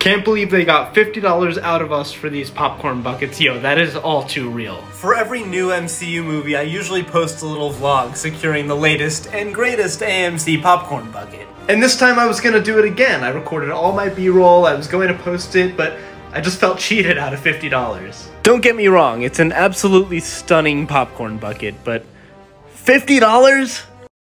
Can't believe they got $50 out of us for these popcorn buckets. Yo, that is all too real. For every new MCU movie, I usually post a little vlog securing the latest and greatest AMC popcorn bucket. And this time I was gonna do it again. I recorded all my B-roll, I was going to post it, but I just felt cheated out of $50. Don't get me wrong, it's an absolutely stunning popcorn bucket, but $50?